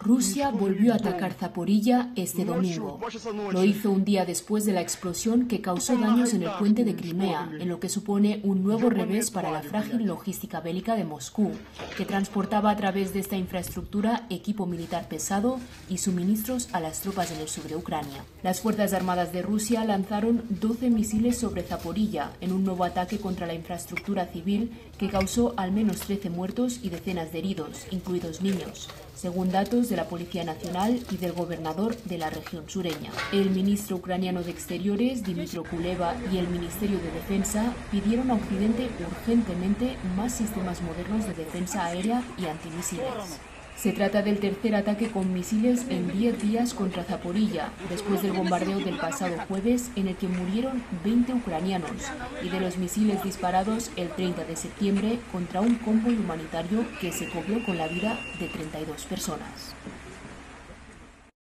Rusia volvió a atacar Zaporilla este domingo. Lo hizo un día después de la explosión que causó daños en el puente de Crimea, en lo que supone un nuevo revés para la frágil logística bélica de Moscú, que transportaba a través de esta infraestructura equipo militar pesado y suministros a las tropas en el sur de Ucrania. Las Fuerzas Armadas de Rusia lanzaron 12 misiles sobre Zaporilla en un nuevo ataque contra la infraestructura civil que causó al menos 13 muertos y decenas de heridos, incluidos niños según datos de la Policía Nacional y del gobernador de la región sureña. El ministro ucraniano de Exteriores, Dimitro Kuleva, y el Ministerio de Defensa pidieron a Occidente urgentemente más sistemas modernos de defensa aérea y antimisiles. Se trata del tercer ataque con misiles en 10 días contra Zaporilla, después del bombardeo del pasado jueves en el que murieron 20 ucranianos y de los misiles disparados el 30 de septiembre contra un convoy humanitario que se cogió con la vida de 32 personas.